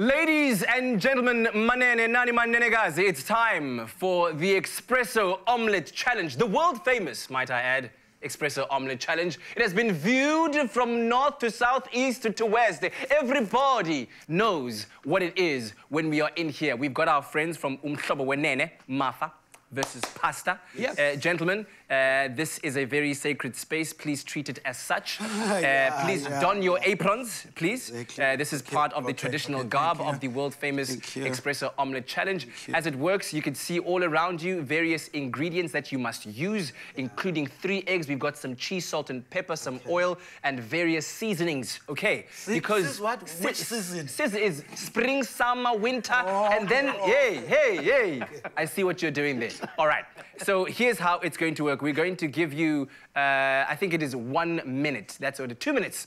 Ladies and gentlemen, manene nani manenegazi, it's time for the Expresso Omelette Challenge. The world famous, might I add, Expresso Omelette Challenge. It has been viewed from north to south, east to west. Everybody knows what it is when we are in here. We've got our friends from Umhlobo Wenene, Mafa versus Pasta. Yes. Uh, gentlemen, uh, this is a very sacred space. Please treat it as such. Uh, Yeah, please yeah, don your aprons, please. Uh, this is Okay, part of the okay, traditional okay, garb of the world famous Thank you. Expresso Omelette Challenge. As it works, you can see all around you various ingredients that you must use, including three eggs. We've got some cheese, salt, and pepper, some oil, and various seasonings. Okay, this is what? Which season? Season is spring, summer, winter, Oh, and then hey, hey, hey. I see what you're doing there. All right. So here's how it's going to work. We're going to give you, uh, I think it is one minute. That's or two minutes.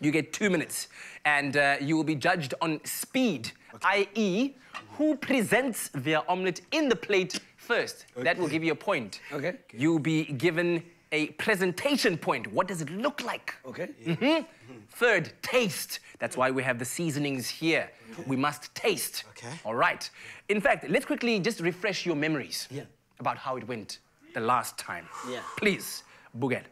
You get two minutes, and uh, you will be judged on speed, i.e., who presents their omelette in the plate first. That will give you a point. Okay. You'll be given a presentation point. What does it look like? Okay. Mhm. Third, taste. That's why we have the seasonings here. We must taste. Okay. All right. In fact, let's quickly just refresh your memories Yeah. about how it went the last time. Yeah. Please, Buget.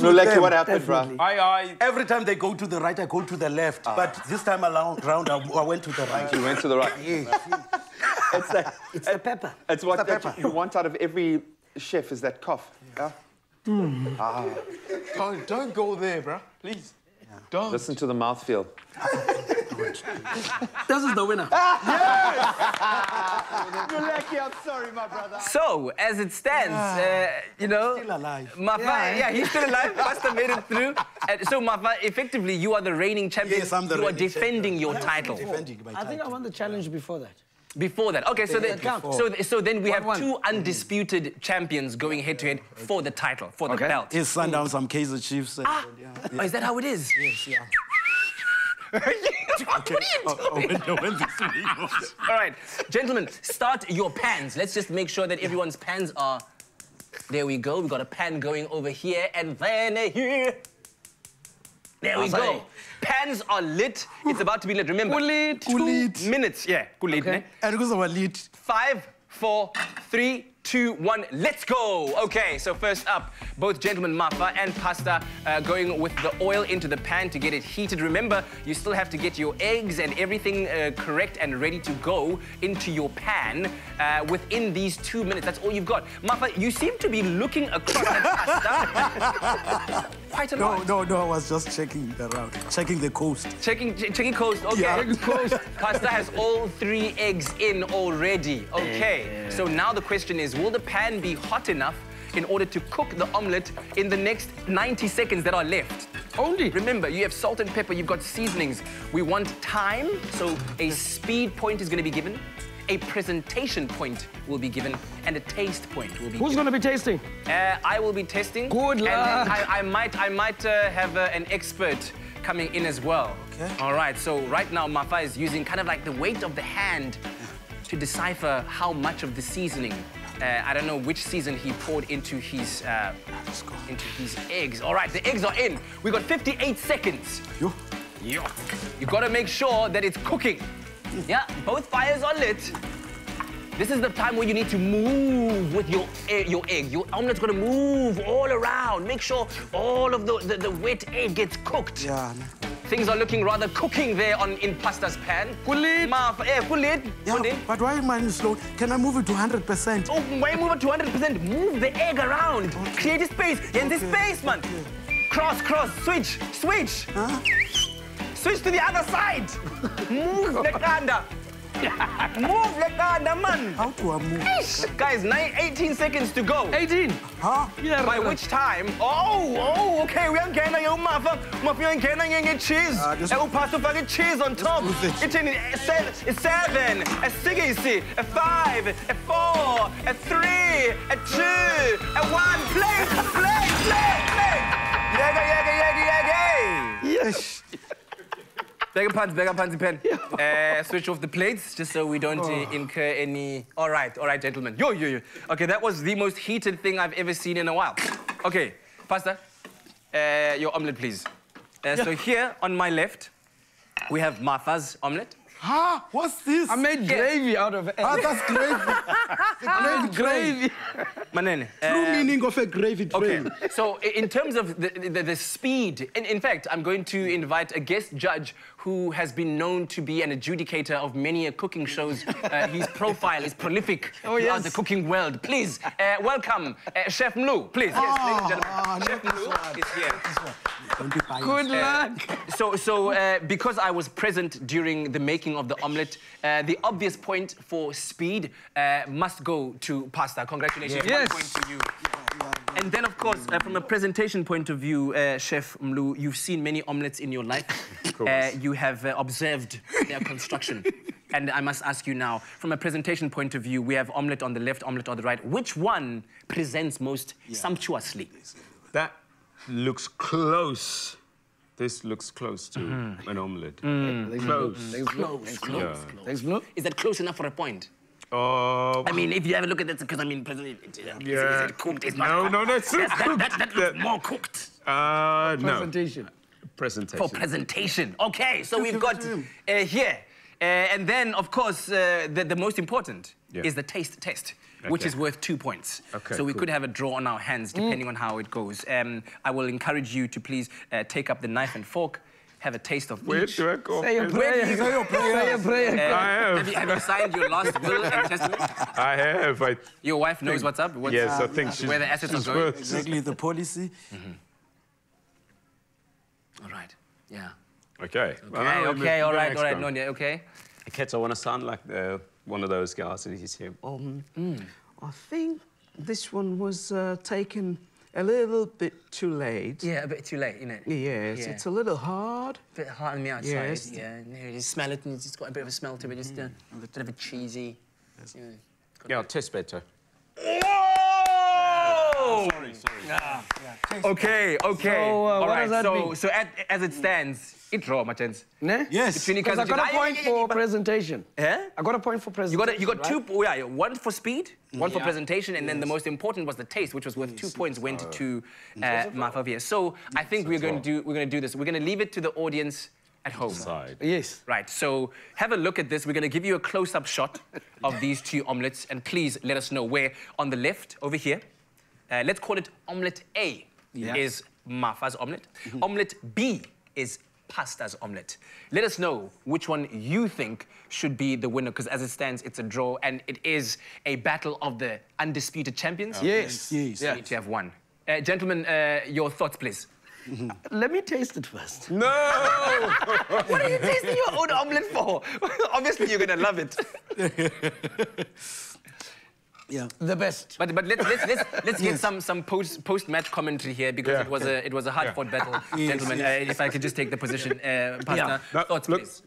No, like Them, what happened, bro? I, I, Every time they go to the right, I go to the left. But this time around, round, I I went to the right. You went to the right. Yeah. It's like, It's the pepper. it's what the pepper. you want out of every chef is that cough. Yeah. Mm. Ah. don't, don't go there, bro. Please. Don't. Listen to the mouthfeel. This is the winner. yes! You're lucky. I'm sorry, my brother. So, as it stands, ah. uh, you know. Still alive. Mafa, yeah, eh? he's still alive. Must have made it through. And so, Mafa, effectively, you are the reigning champion. Yes, I'm the You are reigning defending your title. Defending my title. I think I won the challenge before that. Before that, okay. So, then, so, so then we have One, one. two undisputed champions going head to head for the title, for the Okay. belt. It's Sundowns, I'm Kaiser Chiefs. and- Ah, oh, is that how it is? Yes, yeah. what are you doing? Oh, oh, when, when this thing goes. All right, gentlemen, start your pans. Let's just make sure that everyone's pans are. There we go. We've got a pan going over here and then here. There we go. Pans are lit. It's about to be lit. Remember, Kulit. two Kulit. minutes. Yeah, kulit. Okay. ne? And because our lead, Five, four, three, two, one. Let's go. Okay, so first up, both gentlemen, Mafa and Pasta, uh, going with the oil into the pan to get it heated. Remember, you still have to get your eggs and everything uh, correct and ready to go into your pan uh, within these two minutes. That's all you've got. Mafa, you seem to be looking across at pasta quite a no, lot. no, no, I was just checking the route, checking the coast. Checking, ch- checking coast. Okay. Yeah. Checking coast. Pasta has all three eggs in already. Okay. So now the question is, will the pan be hot enough in order to cook the omelette in the next 90 seconds that are left? Only. Remember, you have salt and pepper, you've got seasonings. We want time, so a speed point is going to be given, a presentation point will be given, and a taste point will be Who's given. going to be tasting? Uh, I will be tasting. Good and then luck. I, I might, I might uh, have uh, an expert coming in as well. Okay. All right. So right now, Mafa is using kind of like the weight of the hand to decipher how much of the seasoning. Uh, I don't know which season he poured into his uh, into his eggs. All right, the eggs are in. We got 58 seconds. Yo. Yo. You gotta make sure that it's cooking. Yeah, both fires are lit. This is the time where you need to move with your e- your egg. Your omelet's gonna move all around. Make sure all of the, the, the wet egg gets cooked. Yeah. Things are looking rather cooking there on in pasta's pan. Kulit. Ma, eh, kulit. Yeah, Kulit. but why mine is slow? Can I move it to 100%? Oh, why move it to 100%? Move the egg around. Create a space. In this space, man. Cross, cross, switch, switch. Huh? Switch to the other side. Move the kanda. Move the kanda, man. How do I move? Ish. Guys, nine, 18 seconds to go. 18. Huh? Yeah, By right. which time, oh, oh, okay, We are uyangena ke umafa, umafa uyangena nge nge cheese. Ah, this- Eh, upasta ufake cheese on top. do this. Ithini, eh, se- eh, seven, a six, a five, a four, a three, Beg pants, beg pants, pen. Uh, switch off the plates just so we don't uh, incur any. All right, all right, gentlemen. Yo, yo, yo. Okay, that was the most heated thing I've ever seen in a while. Okay, Pastor, uh, your omelet, please. Uh, So here on my left, We have Martha's omelette. Ah, what's this? I made gravy out of egg. Ah, that's gravy. I made gravy. Manene. True uh, meaning of a gravy Okay, so in terms of the, the, the speed, in, in fact, I'm going to invite a guest judge who has been known to be an adjudicator of many a cooking shows. Uh, his profile is prolific throughout yes. the cooking world. Please, uh, welcome uh, Chef Mlu. Please, yes, ladies and gentlemen. ah, Chef not Mlu is here. Don't be. Good luck. So, so uh, because I was present during the making of the omelette, uh, the obvious point for speed uh, must go to pasta. Congratulations, one Yes. point to you. And then, of course, uh, from a presentation point of view, uh, Chef Mlu, you've seen many omelettes in your life. Uh, you have uh, observed their construction. and I must ask you now, from a presentation point of view, we have omelette on the left, omelette on the right. Which one presents most sumptuously? That looks close. This looks close to Mm-hmm. an omelette. Mm. Close. Thanks, Blue. Thanks, Blue. Yeah. Thanks, Blue. Is that close enough for a point? Uh, I mean, if you have a look at that, because I mean, present- it- it- is, Yeah. is it cooked? It's No, cooked. no, no, it's not that, that, that, that looks more cooked uh, no. Presentation. Presentation. for presentation. Okay, so we've got uh, here. Uh, and then, of course, uh, the, the most important Yeah. is the taste test, which Okay. is worth two points. Okay, so we cool. could have a draw on our hands depending on how it goes. Um, I will encourage you to please uh, take up the knife and fork, have a taste of Where each. do I go? Say your prayer. you Say your prayer. Say your prayer. Uh, I have. have, you, have you signed your last will and testament? I have. I, Your wife knows what's up? What's, yes, I think she's, where the assets she's are going? worth- Exactly the policy. All right, yeah. Okay. Okay, okay, all right, all right, Nonya, okay. Kids, I want to sound like uh, one of those guys that he's here. Um, I think this one was uh, taken a little bit too late. Yeah, a bit too late, isn't it? Yes, Yeah. it's a little hard. A bit hard on the outside. Yes. Yeah, yeah, you smell it, and it's got a bit of a smell to it, just uh, a bit of a cheesy. Yeah. Yeah, test better. Whoa! Sorry, sorry. Okay, okay. So, uh, All what right, does that so, mean? so at, as it stands, it draw, my chance. Ne? Yes. Because I Ikazu- got a point yeah, yeah, for presentation. Eh? I got a point for presentation. You presentation. got a, you got two, right? oh, yeah, one for speed, one for presentation, and then the most important was the taste, which was worth two points, went to uh, Mafavia. So I think we're going to do we're going to do this. We're going to leave it to the audience at home. Yes. Right, so have a look at this. We're going to give you a close-up shot of these two omelets, and please let us know where on the left, over here, uh, let's call it omelet A Yeah. is Mafa's omelet. Omelet B is Pasta's omelet. Let us know which one you think should be the winner, because as it stands, it's a draw, and it is a battle of the undisputed champions. Yes. Yes. You need to have one. Uh, gentlemen, uh, your thoughts, please. Let me taste it first. No! What are you tasting your own omelet for? Obviously, you're gonna love it. Yeah. The best. But but let's let's let's, let's get some some post post match commentary here because Yeah. it was a it was a hard fought battle, gentlemen. Uh, if I could just take the position, uh, Pastor, Yeah. No, thoughts, look, please.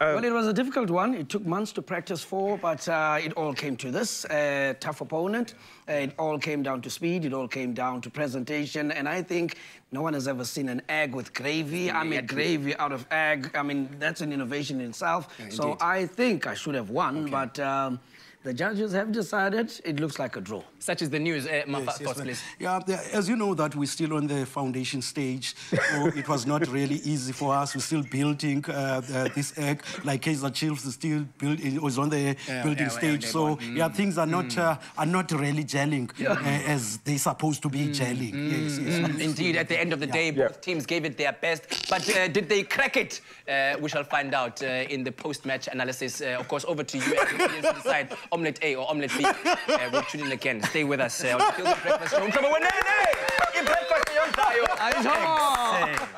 well, it was a difficult one. It took months to practice for, but uh, it all came to this. Uh, tough opponent. Uh, it all came down to speed. It all came down to presentation. And I think no one has ever seen an egg with gravy. I made gravy out of egg. I mean, that's an innovation in itself. so indeed. I think I should have won, but um, the judges have decided it looks like a draw. Such is the news. Uh, Mafa, Yes, yes, thoughts, please. Yeah, as you know that we're still on the foundation stage, so it was not really easy for us. We're still building uh, the, this egg, like Kaiser Chiefs is still building, was on the building yeah, stage. yeah, so yeah. yeah, things are not uh, are not really gelling uh, as they're supposed to be gelling. Yes, yes. Mm, Indeed, at the end of the day, both teams gave it their best. But uh, did they crack it? Uh, we shall find out uh, in the post-match analysis. Uh, of course, over to you as the audience to decide omelette A or omelette B. uh, we'll tune in again. Stay with us. Uh, breakfast, I.